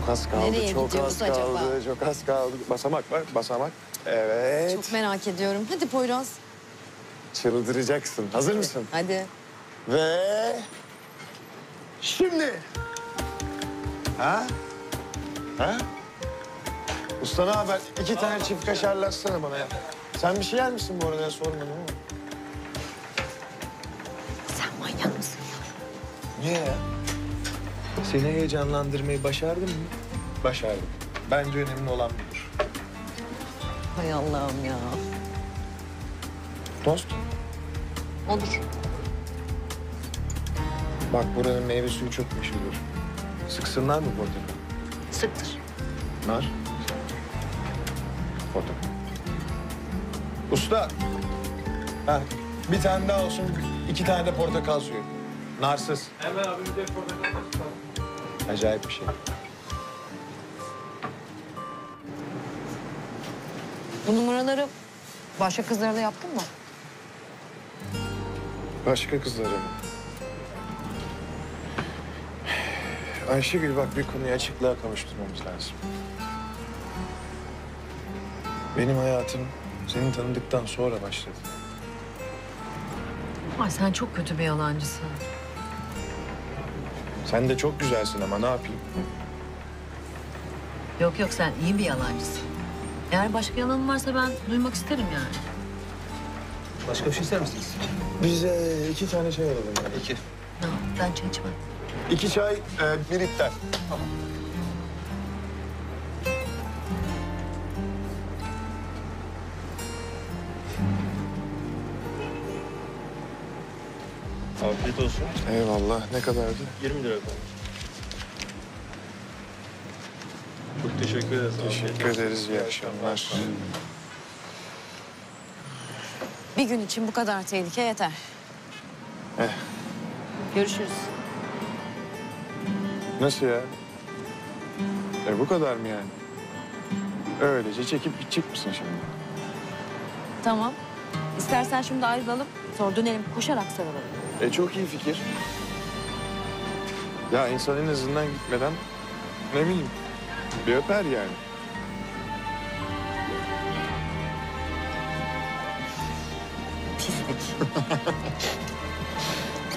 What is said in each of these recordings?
Çok az kaldı, Nereye çok gidiyoruz az acaba? kaldı, çok az kaldı. Basamak var, basamak. Evet. Çok merak ediyorum. Hadi Poyraz. Çıldıracaksın. Hazır mısın? Hadi. Ve... Şimdi. Ha? Ha? Usta ne haber? İki tane çift kaşarlı atsana bana ya. Sen bir şey yer misin bu arada? Sormadım ama. Sen manyak mısın? Niye ya? Seni heyecanlandırmayı başardım mı? Başardım. Bence önemli olan budur. Hay Allah'ım ya. Tost. Olur. Bak buranın meyve suyu çok meşhurdur. Sıksınlar mı portakal? Sıktır. Nar. Portakal. Usta. Ha, bir tane daha olsun. iki tane de portakal suyu. Narsız. Hemen abi bir de portakal taşı Acayip bir şey. Bu numaraları başka kızlara da yaptın mı? Başka kızlara mı? Ayşegül bak bir konuyu açıklığa kavuşturmamız lazım. Benim hayatım seni tanıdıktan sonra başladı. Ay sen çok kötü bir yalancısın. Sen de çok güzelsin ama ne yapayım? Yok yok sen iyi bir yalancısın. Eğer başka yalanın varsa ben duymak isterim yani. Başka bir şey ister misiniz? Bize iki tane çay alalım. Yani. İki. Ya, ben çay içmem. İki çay, e, bir iptal. Afiyet olsun. Eyvallah. Ne kadardı? 20 lira kalmış. Çok teşekkür ederiz. Teşekkür ederiz. İyi akşamlar. Bir gün için bu kadar tehlike yeter. Eh. Görüşürüz. Nasıl ya? E bu kadar mı yani? Öylece çekip gidecek misin şimdi? Tamam. İstersen şimdi ayrılalım. Sonra dönelim koşarak sarılalım. E çok iyi fikir. Ya insan en azından gitmeden ne bileyim bir öper yani. Pislik.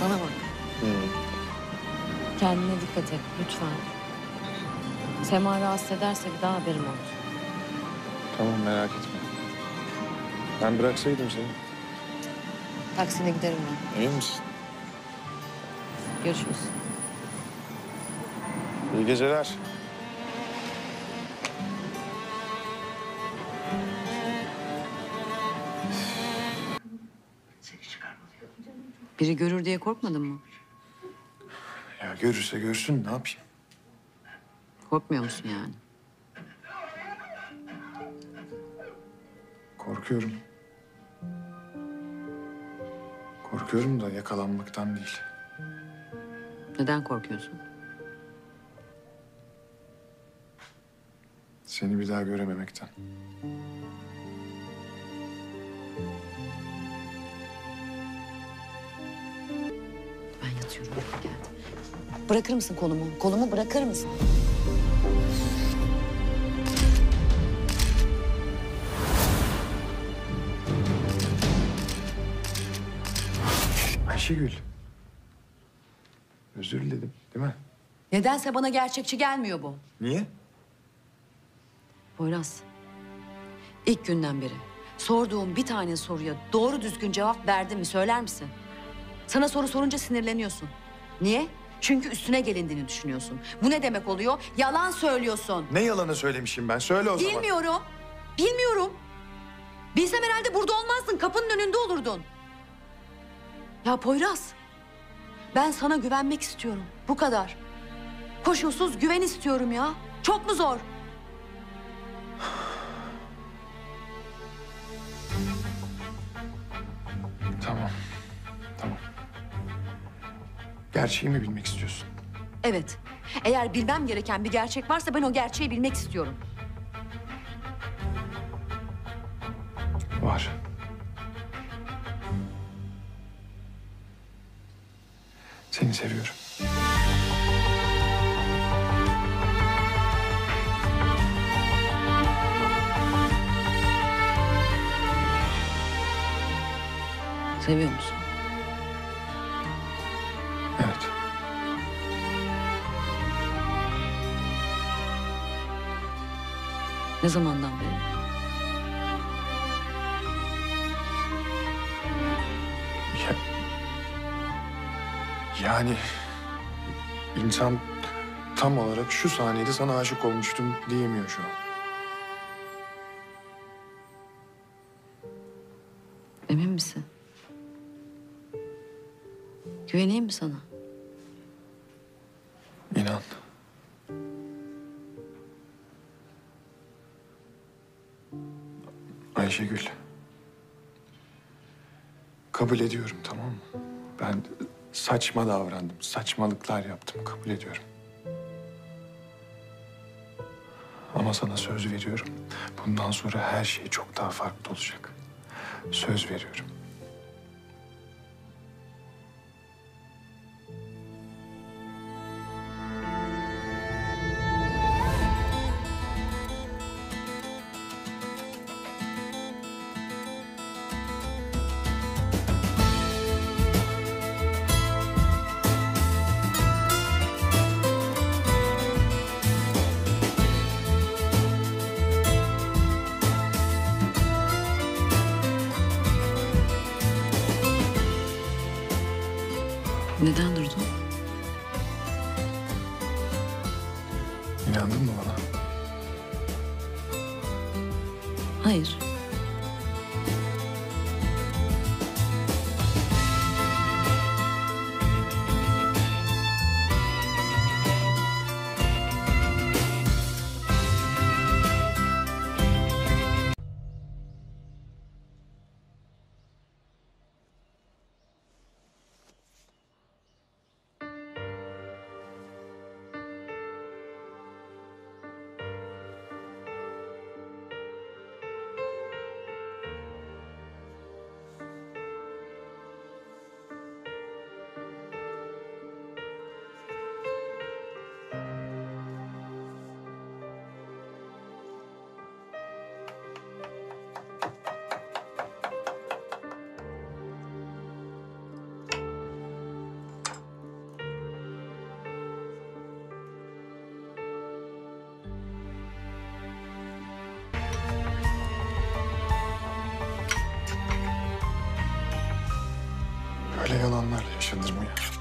Bana bak. Kendine dikkat et lütfen. Sema rahatsız ederse bir daha haberim olur. Tamam merak etme. Ben bıraksaydım seni. Taksiyle giderim ben. Emin misin? Görüşürüz. İyi geceler. Biri görür diye korkmadın mı? Ya görürse görsün ne yapayım? Korkmuyor musun yani? Korkuyorum. Korkuyorum da yakalanmaktan değil. Neden korkuyorsun? Seni bir daha görememekten. Ben yatıyorum. Gel. Bırakır mısın kolumu? Kolumu bırakır mısın? Ayşegül. Özür diledim değil mi? Nedense bana gerçekçi gelmiyor bu. Niye? Poyraz. ilk günden beri sorduğum bir tane soruya doğru düzgün cevap verdin mi söyler misin? Sana soru sorunca sinirleniyorsun. Niye? Çünkü üstüne gelindiğini düşünüyorsun. Bu ne demek oluyor? Yalan söylüyorsun. Ne yalanı söylemişim ben? Söyle o zaman. Bilmiyorum. Bilmiyorum. Bilsem herhalde burada olmazdın. Kapının önünde olurdun. Ya Poyraz. Ben sana güvenmek istiyorum. Bu kadar. Koşulsuz güven istiyorum ya. Çok mu zor? Tamam. Tamam. Gerçeği mi bilmek istiyorsun? Evet. Eğer bilmem gereken bir gerçek varsa ben o gerçeği bilmek istiyorum. Seni seviyorum. Seviyor musun? Evet. Ne zamandan beri? Yani insan tam olarak şu saniyede sana aşık olmuştum diyemiyor şu an. Emin misin? Güveneyim mi sana? İnan. Ayşegül. Kabul ediyorum tamam mı? Ben saçma davrandım. Saçmalıklar yaptım. Kabul ediyorum. Ama sana söz veriyorum. Bundan sonra her şey çok daha farklı olacak. Söz veriyorum. Böyle yalanlarla yaşanır mı ya?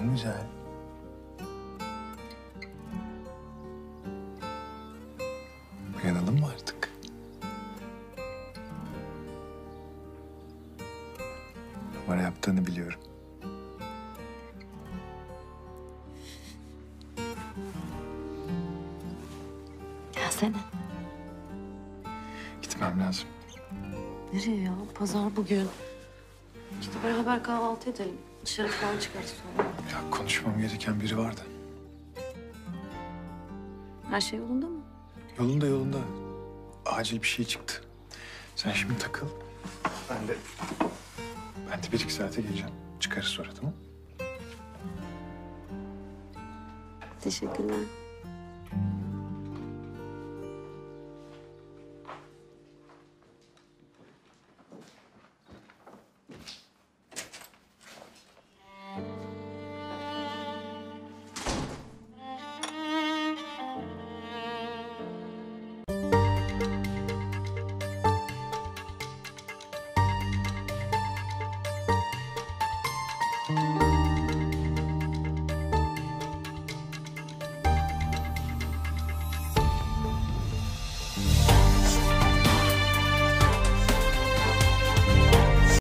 Uyan güzel. Uyanalım mı artık? Numara yaptığını biliyorum. Gelsene. Gitmem lazım. Nereye ya? Pazar bugün. Beraber kahvaltı edelim. Dışarı falan çıkarız sonra. Ya konuşmam gereken biri vardı. Her şey yolunda mı? Yolunda yolunda. Acil bir şey çıktı. Sen şimdi takıl. Ben de... Ben de bir iki saate geleceğim. Çıkarız sonra tamam mı? Teşekkürler.